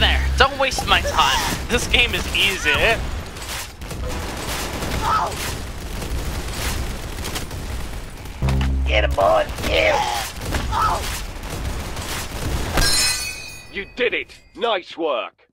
there. Don't waste my time. This game is easy. Get him, boy. Yeah! You did it! Nice work!